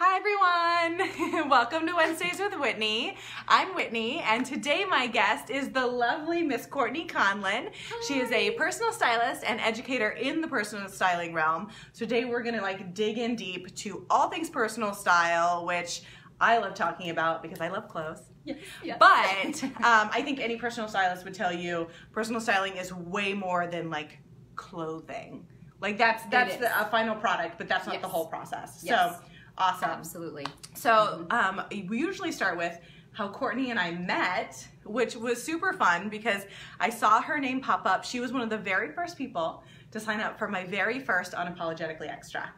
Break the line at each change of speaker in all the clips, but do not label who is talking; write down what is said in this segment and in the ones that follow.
Hi everyone! Welcome to Wednesdays with Whitney. I'm Whitney and today my guest is the lovely Miss Courtney Conlin. She is a personal stylist and educator in the personal styling realm. So today we're gonna like dig in deep to all things personal style, which I love talking about because I love clothes.
Yes, yes.
But um, I think any personal stylist would tell you personal styling is way more than like clothing. Like that's that's the a final product, but that's not the whole process.
Yes.
So awesome.
Absolutely.
So um, we usually start with how Courtney and I met, which was super fun because I saw her name pop up. She was one of the very first people to sign up for my very first unapologetically extra.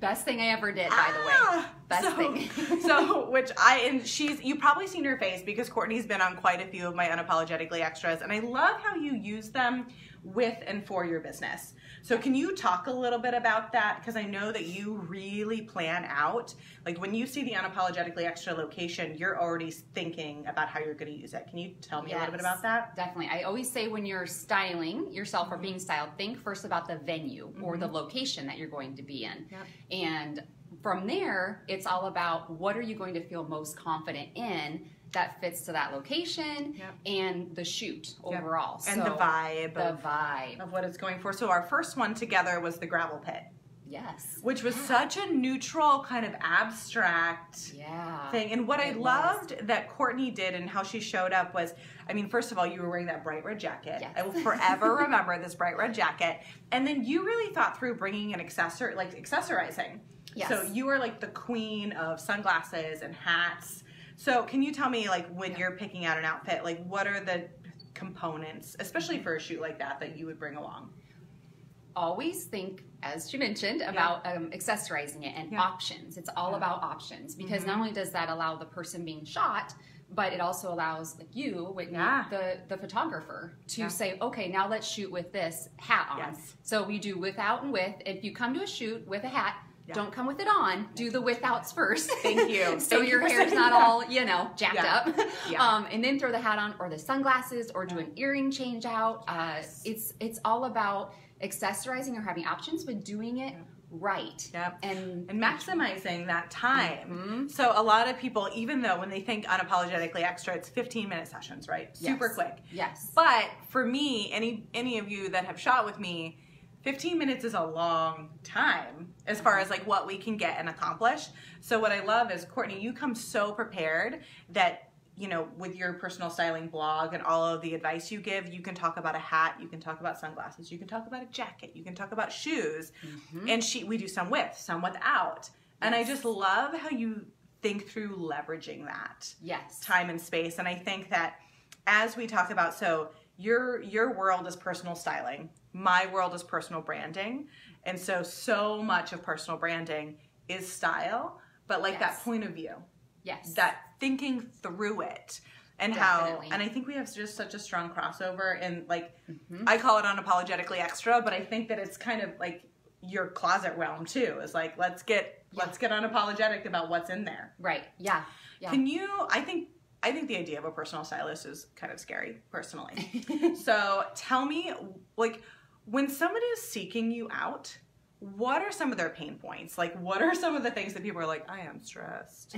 Best thing I ever did, by the way.
Ah!
Best
so,
thing.
so, which I and she's you probably seen her face because Courtney's been on quite a few of my unapologetically extras, and I love how you use them with and for your business. So, can you talk a little bit about that? Because I know that you really plan out. Like when you see the unapologetically extra location, you're already thinking about how you're going to use it. Can you tell me a little bit about that?
Definitely. I always say when you're styling yourself or being styled, think first about the venue or the mm-hmm. location that you're going to be in.
Yep.
And from there, it's all about what are you going to feel most confident in that fits to that location
Yep.
and the shoot
Yep.
overall.
And the vibe
The
of,
vibe.
of what it's going for. So, our first one together was the gravel pit.
Yes.
which was such a neutral kind of abstract
Yeah.
thing and what i
It was.
loved that courtney did and how she showed up was i mean first of all you were wearing that bright red jacket
Yes.
i will forever remember this bright red jacket and then you really thought through bringing an accessor like accessorizing
Yes.
so you are like the queen of sunglasses and hats so can you tell me like when you're picking out an outfit like what are the components especially for a shoot like that that you would bring along
always think, as you mentioned, about um, accessorizing it and
Yeah.
options. It's all
Yeah.
about options because
Mhm.
not only does that allow the person being shot, but it also allows like you, Whitney,
Yeah.
the the photographer, to
Yeah.
say, okay, now let's shoot with this hat on.
Yes.
So we do without and with. If you come to a shoot with a hat.
Yeah.
Don't come with it on. Do the without first.
Thank you.
so
Thank
your
for
hair's not
that.
all, you know, jacked
Yeah.
up.
Yeah.
Um, and then throw the hat on or the sunglasses or do an earring change out. Uh, it's it's all about accessorizing or having options, but doing it right.
Yep.
And
and maximizing that time.
Mhm.
So a lot of people, even though when they think unapologetically extra, it's 15 minute sessions, right? Super
Yes.
quick.
yes,
But for me, any any of you that have shot with me, 15 minutes is a long time as far as like what we can get and accomplish. So what I love is Courtney, you come so prepared that you know, with your personal styling blog and all of the advice you give, you can talk about a hat, you can talk about sunglasses, you can talk about a jacket, you can talk about shoes.
Mhm.
And she we do some with, some without. And I just love how you think through leveraging that
yes,
time and space and i think that as we talk about so your your world is personal styling my world is personal branding and so so much of personal branding is style but like that point of view
yes,
that thinking through it and how and i think we have just such a strong crossover and like
Mhm.
i call it unapologetically extra but i think that it's kind of like your closet realm too is like let's get let's get unapologetic about what's in there
right, yeah, yeah.
can you? I think I think the idea of a personal stylist is kind of scary, personally. so tell me, like, when somebody is seeking you out, what are some of their pain points? Like, what are some of the things that people are like, I am stressed,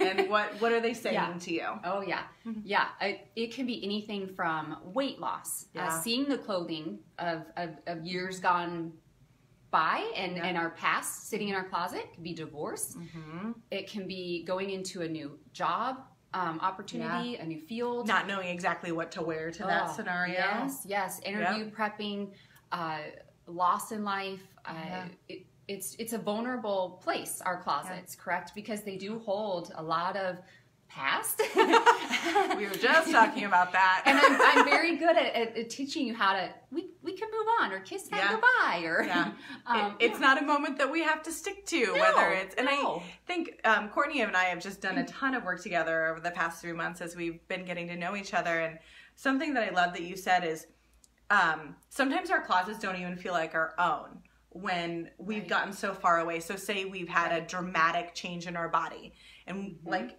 and what what are they saying
Yeah.
to you?
Oh yeah,
Mhm.
yeah. I, it can be anything from weight loss,
Yeah.
uh, seeing the clothing of, of, of years gone by and,
Yeah.
and our past sitting in our closet. It can be divorce.
Mm-hmm.
It can be going into a new job um, opportunity, a new field.
Not knowing exactly what to wear to that
Oh,
scenario.
Yes, yes. Interview prepping, uh, loss in life. Uh,
Yeah.
it, it's it's a vulnerable place. Our closets, correct? Because they do hold a lot of past.
we were just talking about that.
and I'm, I'm very good at, at, at teaching you how to we, we can move on or kiss that
Yeah.
goodbye or
Yeah.
um,
It- it's not a moment that we have to stick to, whether it's and I think um, Courtney and I have just done a ton of work together over the past three months as we've been getting to know each other. And something that I love that you said is um, sometimes our closets don't even feel like our own when we've
Right.
gotten so far away. So say we've had a dramatic change in our body, and
Mhm.
like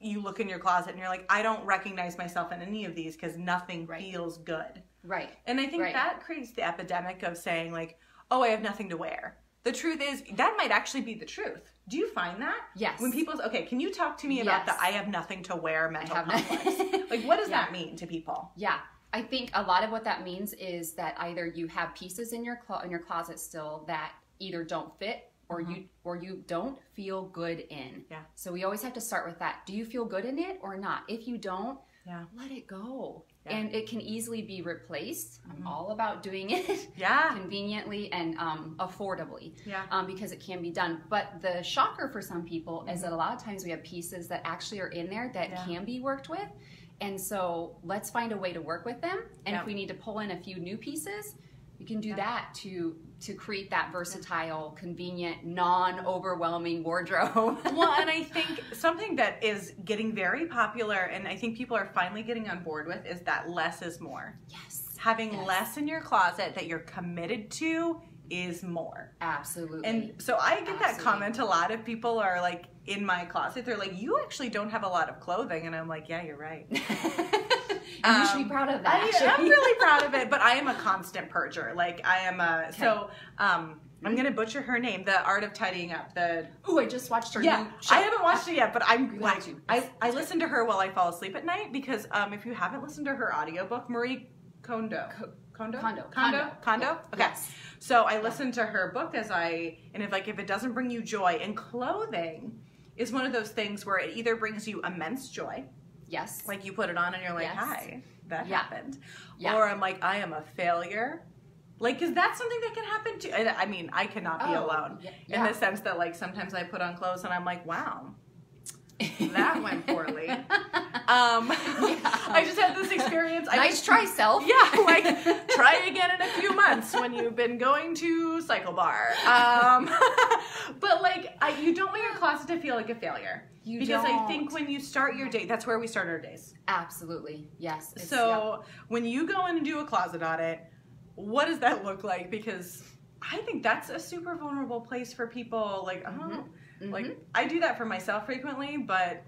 you look in your closet and you're like, I don't recognize myself in any of these because nothing
Right.
feels good.
right
And I think
Right.
that creates the epidemic of saying like, oh, I have nothing to wear. the truth is that might actually be the truth. Do you find that?
Yes.
When people okay, can you talk to me about
Yes.
the I have nothing to wear mental complex? like what does
Yeah.
that mean to people?
Yeah, I think a lot of what that means is that either you have pieces in your clo- in your closet still that either don't fit or you or you don't feel good in.
Mm-hmm. Yeah.
So we always have to start with that. Do you feel good in it or not? If you don't,
Yeah.
let it go.
Yeah. Mm-hmm.
And it can easily be replaced. I'm all about doing it
Yeah.
conveniently and um, affordably
Yeah.
um, because it can be done. But the shocker for some people is
Mm-hmm.
that a lot of times we have pieces that actually are in there that
Yeah.
can be worked with. And so let's find a way to work with them. And
Yeah.
if we need to pull in a few new pieces, we can do that to to create that versatile, convenient, non-overwhelming wardrobe.
well, and I think something that is getting very popular, and I think people are finally getting on board with, is that less is more.
yes,
Having
Yes.
less in your closet that you're committed to is more.
absolutely.
And so I get that comment a lot if people are like in my closet, they're like, You actually don't have a lot of clothing. And I'm like, Yeah, you're right.
you should be
Um,
proud of that.
I, I'm really proud of it, but I am a constant purger. Like I am a so um I'm gonna butcher her name, the art of tidying up. The
oh, I just watched her
yeah,
new show.
I haven't watched it yet, but I'm
You
like. I, I listen to her while I fall asleep at night because um, if you haven't listened to her audiobook, Marie Kondo.
Co-
Kondo?
Kondo.
Kondo?
Kondo.
Kondo? Okay.
Yes.
So I listened to her book as I, and if like, if it doesn't bring you joy, and clothing is one of those things where it either brings you immense joy,
Yes.
like you put it on and you're like,
Yes.
hi, that
Yeah.
happened.
Yeah.
Or I'm like, I am a failure. Like, is that something that can happen to? I mean, I cannot be
Oh,
alone
yeah,
in the sense that, like, sometimes I put on clothes and I'm like, wow, that went poorly. Um, I just had this experience. I
nice
just-
try, self.
Yeah, like try again in a few months when you've been going to CycleBar. Um, but like, I, you don't want your closet to feel like a failure.
You
because I
don't.
think when you start your day, that's where we start our days.
Absolutely. Yes.
So when you go in and do a closet audit, what does that look like? Because I think that's a super vulnerable place for people. Like, oh,
Mhm.
like I do that for myself frequently, but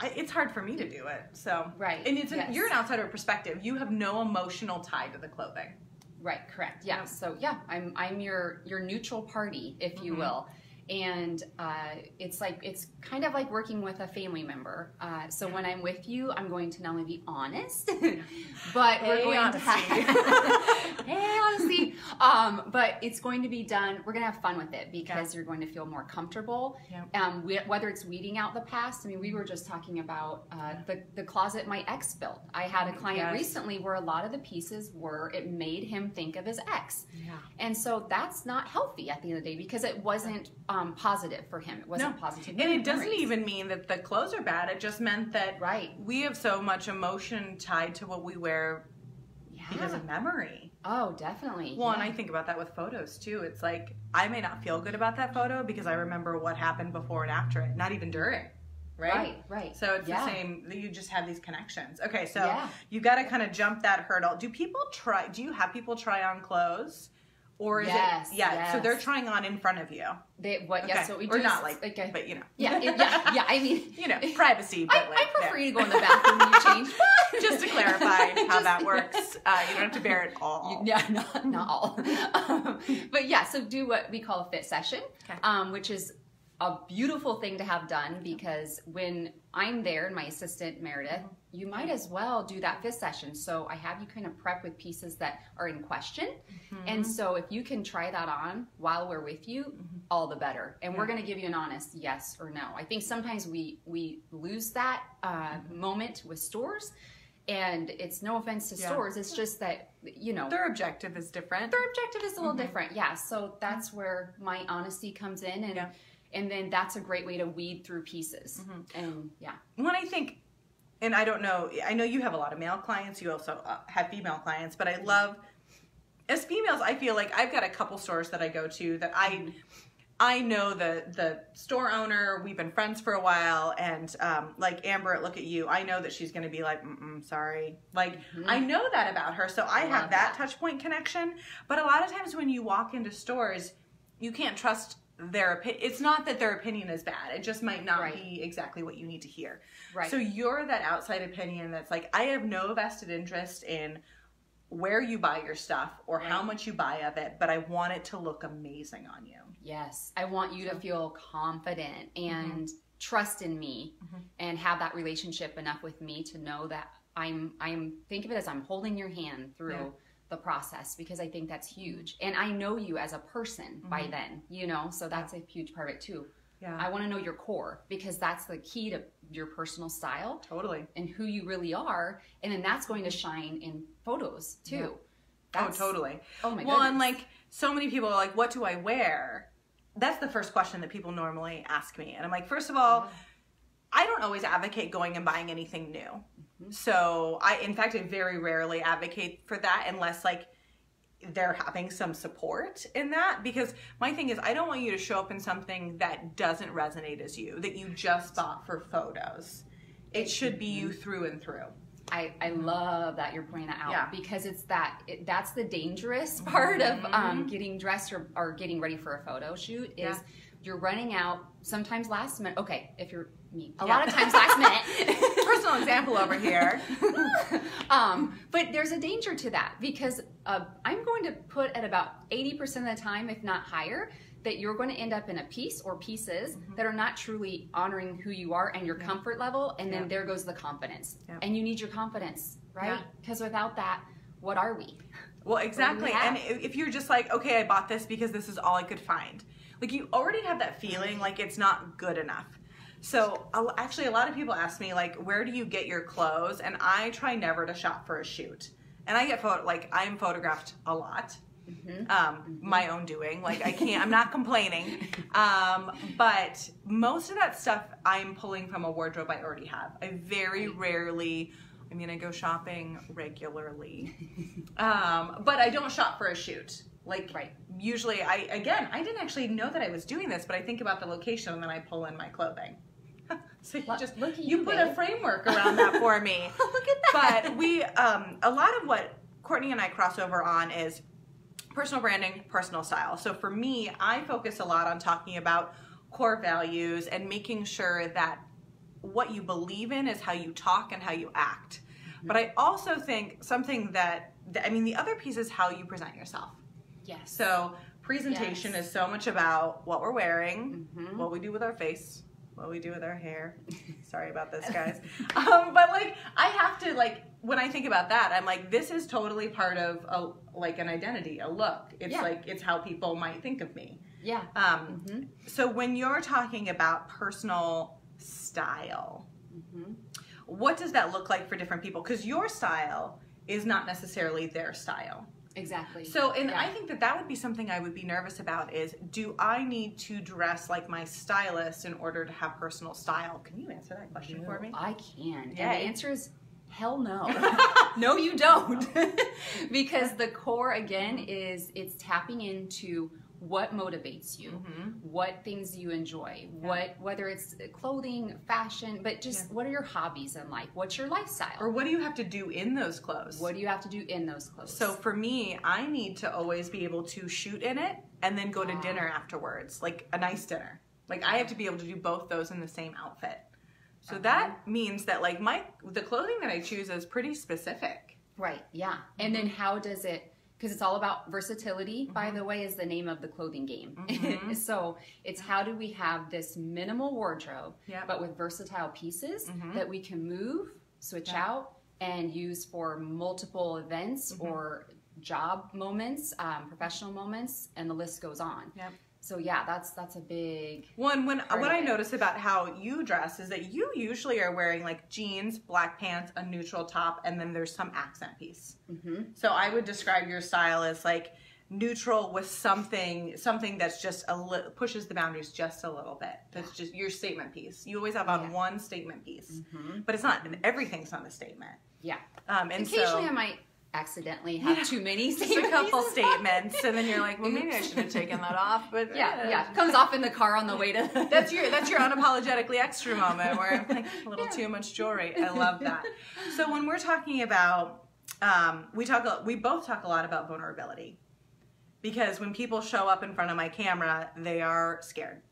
I, it's hard for me to do it. So
Right,
and it's an,
yes.
you're an outsider perspective. You have no emotional tie to the clothing.
Right, correct. Yeah.
Yeah.
So yeah, I'm I'm your your neutral party, if you
Mhm.
will. And uh, it's like it's kind of like working with a family member. Uh, so when I'm with you, I'm going to not only be honest, but we're going
honesty.
to have hey honesty. Um, but it's going to be done. We're going to have fun with it because you're going to feel more comfortable.
Yeah.
Um, we, whether it's weeding out the past. I mean, we were just talking about uh, the the closet my ex built. I had a client
Yes.
recently where a lot of the pieces were it made him think of his ex.
Yeah.
And so that's not healthy at the end of the day because it wasn't um, Um, positive for him. It wasn't
No.
positive.
And it doesn't even mean that the clothes are bad. It just meant that
Right.
we have so much emotion tied to what we wear
Yeah.
because of memory.
oh, definitely.
Well, and. I think about that with photos too. It's like I may not feel good about that photo because I remember what happened before and after it, not even during. Right?
Right, right.
So it's
Yeah.
the same. You just have these connections. Okay, so
Yeah.
you got to kind of jump that hurdle. Do people try? Do you have people try on clothes, or is
Yes,
it? Yeah. So they're trying on in front of you.
They, what?
Okay.
Yes. So we
or
do
not like,
okay.
but you know.
yeah, it- yeah, yeah. I mean,
you know, privacy. But
I,
like,
I prefer you to go in the bathroom when you change.
Just to clarify how
Just-
that works, uh, you don't have to bear it all.
Yeah, not, not all. Um, but yeah, so do what we call a fit session,
Okay.
um, which is a beautiful thing to have done because when I'm there and my assistant Meredith, you might as well do that fit session. So I have you kind of prep with pieces that are in question. Mm-hmm. And so if you can try that on while we're with you, mm-hmm. all the better. And we're going to give you an honest yes or no. I think sometimes we we lose that uh, mm-hmm. moment with stores. And it's no offense to
Yeah.
stores. It's just that you know
Their objective is different.
their objective is a little different yeah so that's where my honesty comes in and
Yeah.
and then that's a great way to weed through pieces and yeah
when I think, and I don't know, I know you have a lot of male clients. You also uh, have female clients, but I love as females. I feel like I've got a couple stores that I go to that I. I know the the store owner. We've been friends for a while, and um, like Amber, at look at you. I know that she's going to be like, Mm-mm, "Sorry." Like I know that about her, so I have
Mm-hmm.
That
that.
touch point connection. But a lot of times when you walk into stores, you can't trust their opinion. It's not that their opinion is bad; it just might not
Right.
be exactly what you need to hear.
Right.
So you're that outside opinion that's like, I have no vested interest in where you buy your stuff or how much you buy of it, but I want it to look amazing on you.
Yes, I want you to feel confident
Mm-hmm.
and trust in me
Mhm.
and have that relationship enough with me to know that I'm I'm think of it as I'm holding your hand through
Yeah.
the process because I think that's huge. And I know you as a person by
Mhm.
then, you know, so that's a huge part of it too.
Yeah.
I want to know your core because that's the key to your personal style
totally.
and who you really are and then that's going to shine in photos too. That's,
oh, totally.
Oh my god.
well, and like so many people are like, what do I wear? That's the first question that people normally ask me. And I'm like, first of all, I don't always advocate going and buying anything new.
Mhm.
So I, in fact, I very rarely advocate for that unless like they're having some support in that because my thing is I don't want you to show up in something that doesn't resonate as you, that you just bought for photos. It should be you through and through.
I, I love that you're pointing that out
Yeah.
because it's that it, that's the dangerous part of um,
Mhm.
getting dressed or, or getting ready for a photo shoot is
Yeah.
you're running out sometimes last minute okay if you're me a
Yeah.
lot of times last minute
Personal example over here.
um, but there's a danger to that because uh, I'm going to put at about 80% of the time, if not higher, that you're going to end up in a piece or pieces
Mm-hmm.
that are not truly honoring who you are and your comfort level. And then there goes the confidence.
Yeah.
And you need your confidence, right?
Yeah.
Because without that, what are we?
Well, exactly.
have.
And if if you're just like, okay, I bought this because this is all I could find, like you already have that feeling like it's not good enough. So actually, a lot of people ask me like, where do you get your clothes? And I try never to shop for a shoot. And I get photo like I'm photographed a lot.
Mhm.
Um, my own doing. Like I can't. I'm not complaining. Um, but most of that stuff I'm pulling from a wardrobe I already have. I very rarely. I mean, I go shopping regularly, um, but I don't shop for a shoot. Like
Right.
usually, I again, I didn't actually know that I was doing this, but I think about the location and then I pull in my clothing. So you
Look-
just
look at
you
you,
put a framework around that for me
Look at that.
but we um, a lot of what courtney and i cross over on is personal branding personal style so for me i focus a lot on talking about core values and making sure that what you believe in is how you talk and how you act but i also think something that i mean the other piece is how you present yourself
yes.
so presentation
Yes.
is so much about what we're wearing
Mhm.
what we do with our face, what we do with our hair. Sorry about this, guys. um, but like, I have to like when I think about that, I'm like, this is totally part of a like an identity, a look. It's
Yeah.
like it's how people might think of me.
yeah.
Um,
hmm
so when you're talking about personal style,
hmm
what does that look like for different people? Because your style is not necessarily their style.
Exactly.
So, and
Yeah.
I think that that would be something I would be nervous about is do I need to dress like my stylist in order to have personal style? Can you answer that question for me?
I can. And the answer is hell no. no, you don't. because the core, again, is it's tapping into what motivates you,
Mhm.
what things you enjoy, what whether it's clothing, fashion, but just
Yeah.
what are your hobbies in life? What's your lifestyle?
Or what do you have to do in those clothes?
what do you have to do in those clothes?
so for me, I need to always be able to shoot in it and then go to
Ah.
dinner afterwards, like a nice dinner. Like I have to be able to do both those in the same outfit. So
Okay.
that means that like my the clothing that I choose is pretty specific.
Right, yeah. And then how does it because it's all about versatility, by the way, is the name of the clothing game.
Mhm.
so it's how do we have this minimal wardrobe,
Yep.
but with versatile pieces
Mhm.
that we can move, switch
Yeah.
out, and use for multiple events
Mhm.
or job moments, um, professional moments, and the list goes on.
Yep.
So yeah, that's that's a big
One when what I notice about how you dress is that you usually are wearing like jeans, black pants, a neutral top, and then there's some accent piece.
mhm.
So I would describe your style as like neutral with something something that's just a li- pushes the boundaries just a little bit. That's just your statement piece. You always have on
Yeah.
one statement piece,
Mhm.
but it's not everything's not a statement.
yeah.
Um, and
Occasionally,
so
I might accidentally have
Yeah.
too many
just a couple statements, and then you're like, well, maybe I should have taken that off. But
Yeah,
eh.
yeah. Comes off in the car on the way to.
That's your that's your unapologetically extra moment where I'm like a little
Yeah.
too much jewelry. I love that. So when we're talking about, um, we talk a- we both talk a lot about vulnerability because when people show up in front of my camera, they are scared.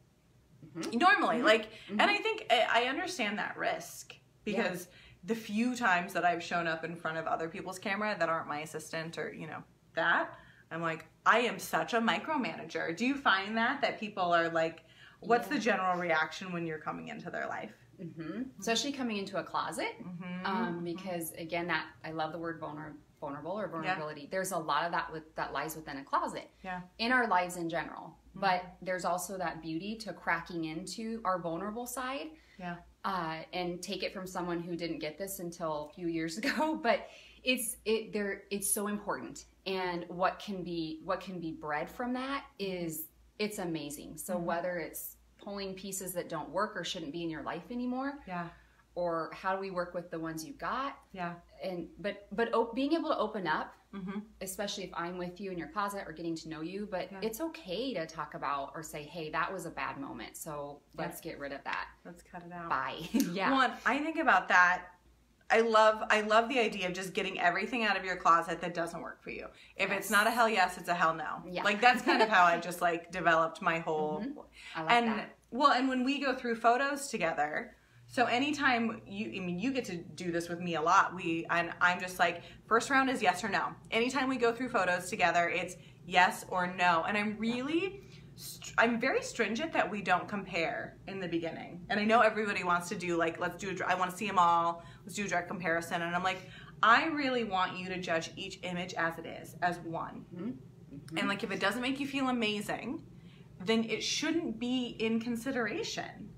Mhm.
Normally,
Mhm.
like,
Mhm.
and I think I I understand that risk because the few times that I've shown up in front of other people's camera that aren't my assistant or, you know, that, I'm like, I am such a micromanager. Do you find that that people are like, what's the general reaction when you're coming into their life?
hmm Especially coming into a closet,
Mm-hmm.
um, because again, that I love the word vulner, vulnerable or vulnerability. There's a lot of that with, that lies within a closet
Yeah.
in our lives in general.
Mm-hmm.
But there's also that beauty to cracking into our vulnerable side
Yeah.
Uh, and take it from someone who didn't get this until a few years ago. But it's it there it's so important, and what can be what can be bred from that is it's amazing. So
Mm-hmm.
whether it's pulling pieces that don't work or shouldn't be in your life anymore,
Yeah.
Or how do we work with the ones you got,
Yeah.
and but but op- being able to open up
Mm-hmm.
especially if I'm with you in your closet or getting to know you, but
Yeah.
it's okay to talk about or say, hey, that was a bad moment. So let's get rid of that.
Let's cut it out.
Bye. yeah.
One, I think about that. I love I love the idea of just getting everything out of your closet that doesn't work for you. If it's not a hell yes, it's a hell no.
Yeah.
Like that's kind of how I just like developed my whole
I like
and
that.
well, and when we go through photos together, so anytime you, I mean, you get to do this with me a lot. We and I'm just like, first round is yes or no. Anytime we go through photos together, it's yes or no, and I'm really, I'm very stringent that we don't compare in the beginning. And I know everybody wants to do like, let's do, a I want to see them all. Let's do a direct comparison, and I'm like, I really want you to judge each image as it is, as one. Mm-hmm. Mm-hmm. And like, if it doesn't make you feel amazing, then it shouldn't be in consideration.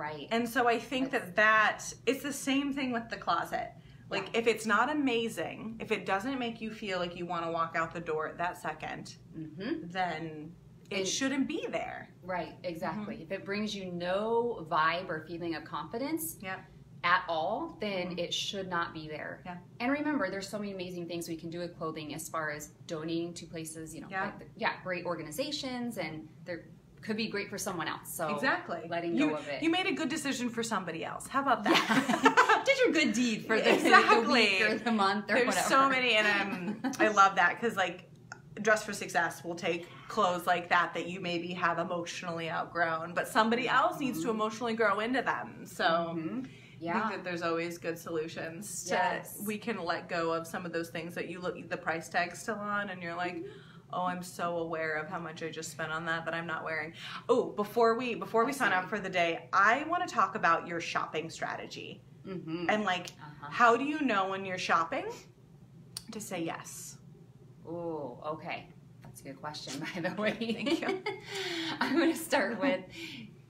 Right.
And so I think that that it's the same thing with the closet. Like if it's not amazing, if it doesn't make you feel like you want to walk out the door that 2nd
hmm
then it
And-
shouldn't be there.
Right. Exactly.
Mm-hmm.
If it brings you no vibe or feeling of confidence
Yeah.
at all, then it should not be there.
Mm-hmm. Yeah.
And remember, there's so many amazing things we can do with clothing as far as donating to places, you know,
Yeah.
like- yeah, great organizations, and they're could be great for someone else. So
Exactly.
letting
you,
go of it.
You made a good decision for somebody else. How about that?
Did your good deed for the, the week or the month or
There's
whatever.
so many, and um, I love that because like Dress for Success will take clothes like that that you maybe have emotionally outgrown, but somebody else needs to emotionally grow into them. So.
Mhm.
I
Yeah.
think that there's always good solutions to
Yes.
we can let go of some of those things that you look the price tag still on and you're like oh i'm so aware of how much i just spent on that that i'm not wearing oh before we before we sign off for the day i want to talk about your shopping strategy
Mhm.
and like
Uh-huh.
how do you know when you're shopping to say yes
Oh, okay. That's a good question, by the way.
Thank you.
I'm going to start with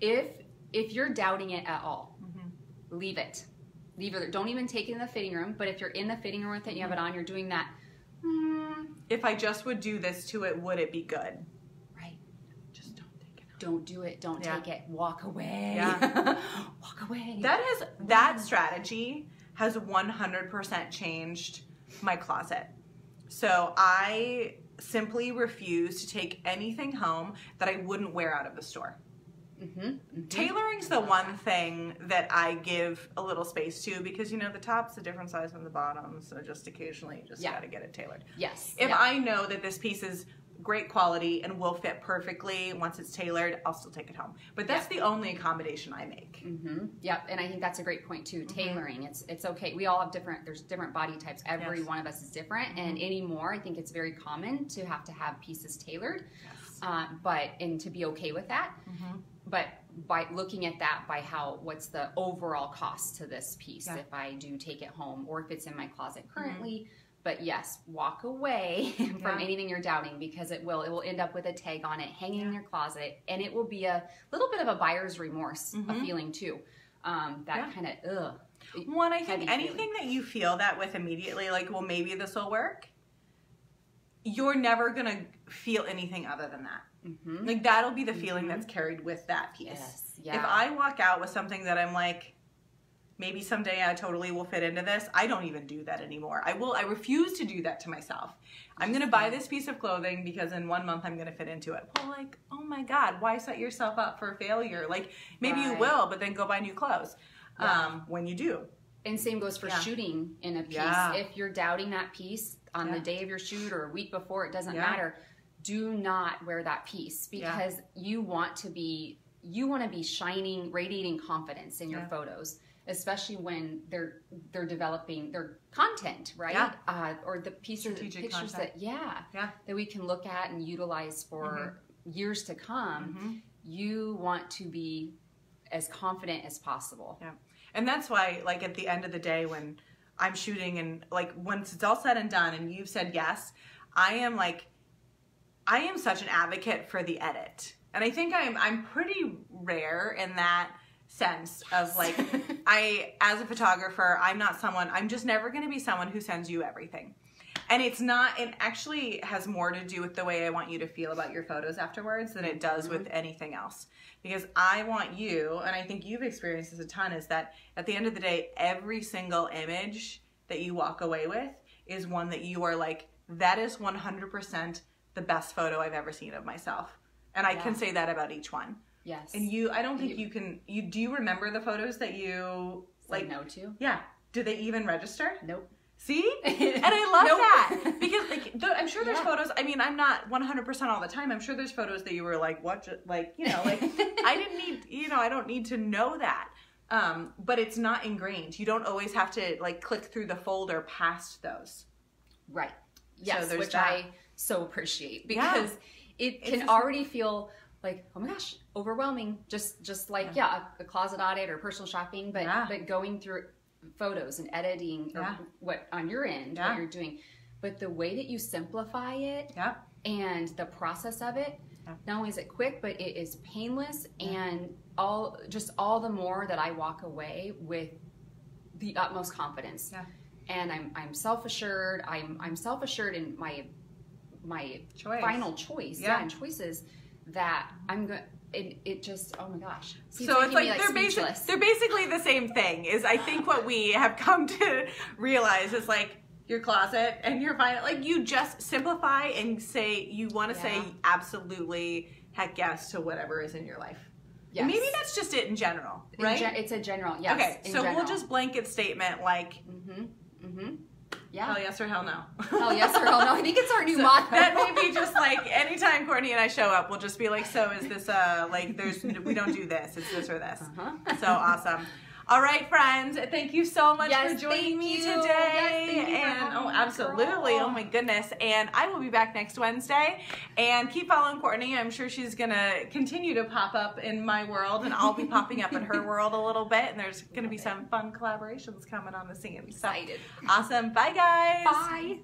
if if you're doubting it at all,
Mm-hmm.
leave it. Leave it. Don't even take it in the fitting room. But if you're in the fitting room with it, and you have it on, you're doing that. Hmm,
if i just would do this to it would it be good
right.
just don't take it
Don't do it. Don't
Yeah.
take it. Walk away.
Yeah.
Walk away.
That has that strategy has 100% changed my closet. So I simply refuse to take anything home that I wouldn't wear out of the store.
Mm-hmm.
Tailoring's the one thing that I give a little space to because you know the top's a different size from the bottom, so just occasionally you just
Yeah.
got to get it tailored.
Yes.
If
yeah.
I know that this piece is great quality and will fit perfectly once it's tailored, I'll still take it home. But that's the only accommodation I make.
Mm-hmm. Yep, and I think that's a great point too.
Mm-hmm.
Tailoring, it's it's okay. We all have different. There's different body types. Every
Yes.
one of us is different, and
Mm-hmm.
anymore, I think it's very common to have to have pieces tailored. Uh, but and to be okay with that.
Mm-hmm.
But by looking at that, by how what's the overall cost to this piece
Yeah.
if I do take it home or if it's in my closet currently. But yes, walk away from
Mm-hmm.
Anything you're doubting because it will. It will end up with a tag on it hanging in your closet, and it will be a little bit of a buyer's remorse, a
Mhm.
feeling too. Um, that
Yeah.
kind of ugh.
One, I think
feeling.
anything that you feel that with immediately, like, well, maybe this will work, you're never gonna feel anything other than that.
Mhm.
Like, that'll be the feeling that's carried with that piece.
Yes.
If I walk out with something that I'm like, maybe someday I totally will fit into this, I don't even do that anymore. I will, I refuse to do that to myself. I'm gonna buy this piece of clothing because in one month I'm gonna fit into it. Well, like, oh my God, why set yourself up for failure? Like, maybe you will, but then go buy new clothes
Yeah.
um, when you do.
And same goes for
Yeah.
shooting in a piece.
Yeah.
If you're doubting that piece on
Yeah.
the day of your shoot or a week before, it doesn't
Yeah.
matter. Do not wear that piece
Yeah.
because you want to be you want to be shining, radiating confidence in your
Yeah.
photos, especially when they're they're developing their content, right?
Yeah.
Uh, or the pieces,
Strategic
pictures
content.
that yeah,
Yeah.
that we can look at and utilize for years to come.
Mhm.
You want to be as confident as possible.
Yeah. And that's why, like, at the end of the day, when I'm shooting and, like, once it's all said and done and you've said yes, I am, like, I am such an advocate for the edit. And I think I'm, I'm pretty rare in that sense of, like, I, as a photographer, I'm not someone, I'm just never going to be someone who sends you everything. And it's not, it actually has more to do with the way I want you to feel about your photos afterwards than it does with mm-hmm. anything else. Because I want you, and I think you've experienced this a ton, is that at the end of the day, every single image that you walk away with is one that you are like, that is 100% the best photo I've ever seen of myself. And I can say that about each one.
Yes.
And you, I don't think
You-
you can, you, do you remember the photos that you,
like
like,
no to?
yeah, do they even register?
Nope.
See? And I love
Nope.
that because like th- I'm sure there's
Yeah.
photos. I mean, I'm not 100% all the time. I'm sure there's photos that you were like, what? Like, you know, like I didn't need, you know, I don't need to know that. Um, but it's not ingrained. You don't always have to like click through the folder past those.
Right. Yes,
there's
which
that.
I so appreciate
Yeah.
because it
It's
can
just-
already feel like, oh my gosh, overwhelming. Just just like yeah, a, a closet audit or personal shopping, but
Yeah.
but going through photos and editing or what on your end
Yeah.
what you're doing. But the way that you simplify it
Yeah.
and the process of it,
Yeah.
not only is it quick, but it is painless and all just all the more that I walk away with the utmost confidence
Yeah.
and I'm I'm self assured. I'm I'm self assured in my my
Choice.
final choice.
Yeah.
Yeah, and choices that I'm going. It, it just oh my gosh.
So it's like,
me,
they're basic, they're basically the same thing. Is I think what we have come to realize is like your closet and your final. Like you just simplify and say you want to say absolutely heck yes to whatever is in your life.
Yes.
Maybe that's just it in general,
In
right?
ge- it's a general yes.
okay,
in
so we'll just blanket statement like
mm-hmm mm-hmm yeah.
hell yes or hell no.
Hell yes or hell no. I think it's our new
So
motto.
that may be just like anytime Courtney and I show up, we'll just be like, so is this uh like there's we don't do this, it's this or this.
Uh-huh.
So awesome. All right, friends. Thank you so much
Yes,
for joining me
you.
today.
Yes, thank you
and oh, absolutely.
girl.
Oh my goodness. And I will be back next Wednesday. And keep following Courtney. I'm sure she's gonna continue to pop up in my world, and I'll be popping up in her world a little bit. And there's gonna be some fun collaborations coming on the scene. So
Excited.
awesome. Bye, guys.
Bye.